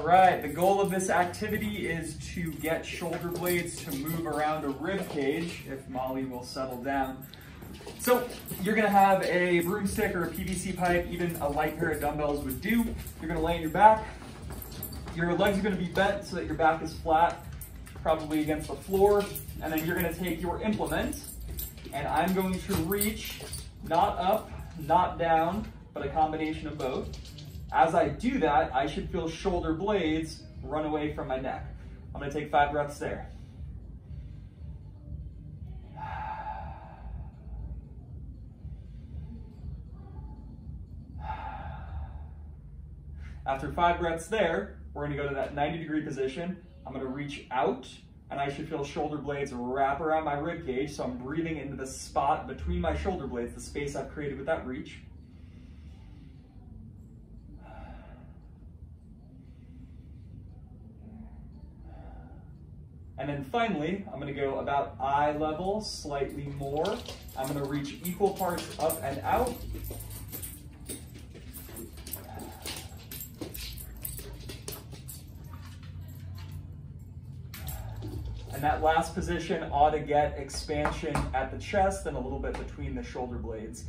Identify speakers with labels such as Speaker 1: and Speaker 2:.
Speaker 1: All right, the goal of this activity is to get shoulder blades to move around a rib cage, if Molly will settle down. So you're gonna have a broomstick or a PVC pipe, even a light pair of dumbbells would do. You're gonna lay on your back. Your legs are gonna be bent so that your back is flat, probably against the floor. And then you're gonna take your implement and I'm going to reach not up, not down, but a combination of both. As I do that, I should feel shoulder blades run away from my neck. I'm gonna take five breaths there. After five breaths there, we're gonna go to that 90 degree position. I'm gonna reach out and I should feel shoulder blades wrap around my rib cage. So I'm breathing into the spot between my shoulder blades, the space I've created with that reach. And then finally, I'm gonna go about eye level, slightly more. I'm gonna reach equal parts up and out. And that last position ought to get expansion at the chest and a little bit between the shoulder blades.